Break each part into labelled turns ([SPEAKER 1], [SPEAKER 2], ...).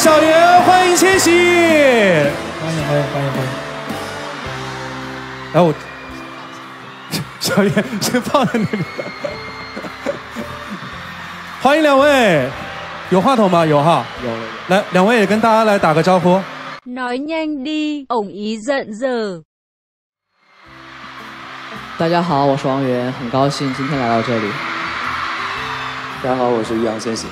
[SPEAKER 1] 小云，欢迎千玺，欢迎欢迎欢迎欢迎。来，我小云先放在那边。欢迎两位，有话筒吗？有哈，
[SPEAKER 2] 有。
[SPEAKER 1] 来，两位也跟大家来打个招呼。
[SPEAKER 3] Nói nhanh đi, ông ý giận giờ.
[SPEAKER 2] 大家好，我是王源，很高兴今天来到这里。
[SPEAKER 4] 大家好，我是易烊千玺。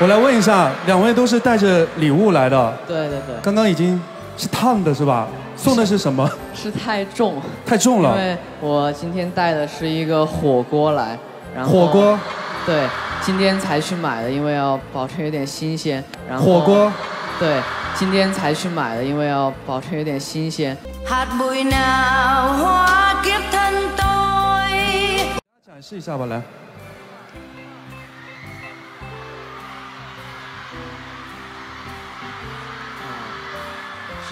[SPEAKER 1] 我来问一下，两位都是带着礼物来的。
[SPEAKER 2] 对对对。
[SPEAKER 1] 刚刚已经是烫的是吧？送的是什么？
[SPEAKER 2] 是太重，
[SPEAKER 1] 太重了。
[SPEAKER 2] 因为我今天带的是一个火锅来，然后
[SPEAKER 1] 火锅。
[SPEAKER 2] 对，今天才去买的，因为要保证有点新鲜。然后
[SPEAKER 1] 火锅。
[SPEAKER 2] 对，今天才去买的，因为要保证有点新鲜。
[SPEAKER 1] 展示一下吧，来。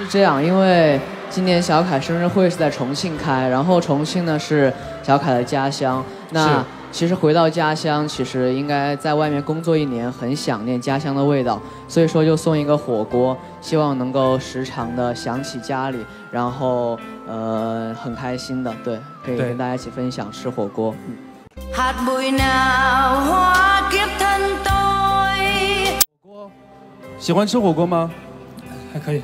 [SPEAKER 2] 是这样，因为今年小凯生日会是在重庆开，然后重庆呢是小凯的家乡。那其实回到家乡，其实应该在外面工作一年，很想念家乡的味道，所以说就送一个火锅，希望能够时常的想起家里，然后呃很开心的，对，可以跟大家一起分享吃火锅。嗯
[SPEAKER 3] Hạt bụi nào hóa kiếp thân tôi
[SPEAKER 1] 喜欢吃火锅吗？
[SPEAKER 5] 还可以。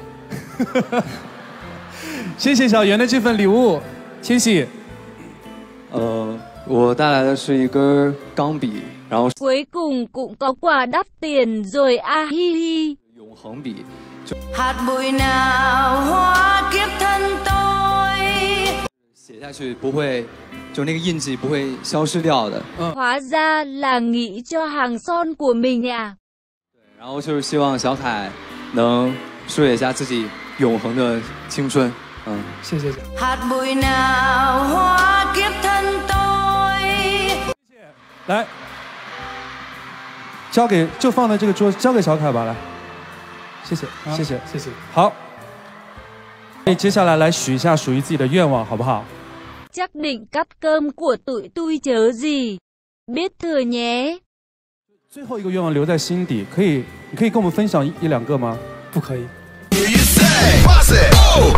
[SPEAKER 1] 谢谢小袁的这份礼物，千玺。
[SPEAKER 4] 呃，我带来的是一根钢笔，然后
[SPEAKER 3] Cuối cùng cũng có quà đắt tiền rồi a hi hi
[SPEAKER 4] 永恒笔。
[SPEAKER 3] Hạt bụi nào hóa kiếp thân tôi
[SPEAKER 4] 写下去不会，就那个印记不会消失掉的。
[SPEAKER 3] Hóa ra là nghĩ cho hàng son của mình à
[SPEAKER 4] 然后就是希望小凯能书写下自己永恒的青春。嗯，
[SPEAKER 5] 谢谢。
[SPEAKER 3] Hạt bụi nào hóa kiếp thân tôi
[SPEAKER 1] 来，交给就放在这个桌，交给小凯吧，来，谢谢，谢谢，
[SPEAKER 5] 谢谢。
[SPEAKER 1] 好，那接下来来许一下属于自己的愿望，好不好
[SPEAKER 3] ？Chắc định cắt cơm của tụi tôi chớ gì Biết thừa nhé
[SPEAKER 1] 最后一个愿望留在心底，可以，你可以跟我们分享一一两个吗？
[SPEAKER 5] 不可以。
[SPEAKER 6] Boss it, oh,